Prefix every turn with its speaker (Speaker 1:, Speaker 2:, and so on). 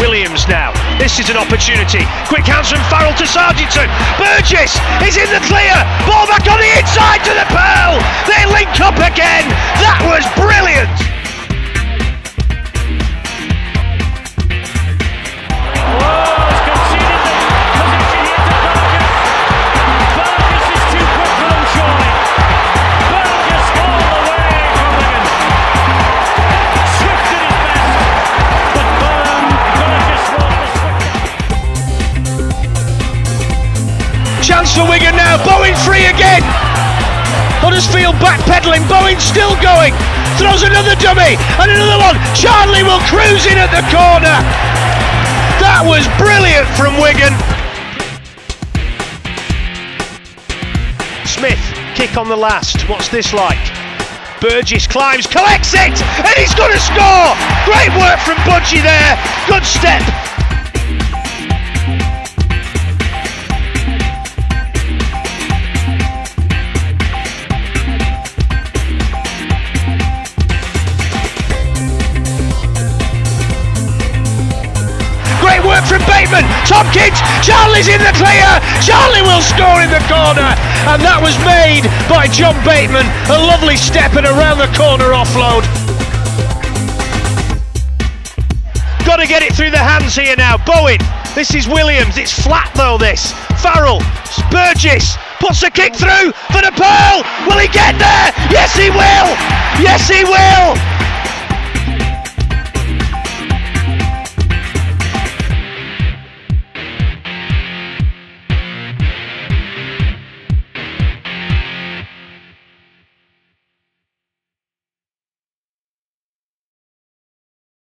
Speaker 1: Williams now. This is an opportunity. Quick hands from Farrell to Sarginson. Burgess is in the clear. Ball back on the inside Chance for Wigan now. Bowen free again. Huddersfield backpedaling. Bowen still going. Throws another dummy and another one. Charnley will cruise in at the corner. That was brilliant from Wigan. Smith, kick on the last. What's this like? Burgess climbs, collects it, and he's going to score! Great work from Budgie there. Good step. Great work from Bateman. Tomkins. Charnley's in the clear. Charlie will score in the corner. And that was made by John Bateman. A lovely step and around the corner offload. Got to get it through the hands here now. Bowen. This is Williams. It's flat though, this. Farrell. Burgess. Puts the kick through for the Pearl. Will he get there? Yes, he will. Yes, he will.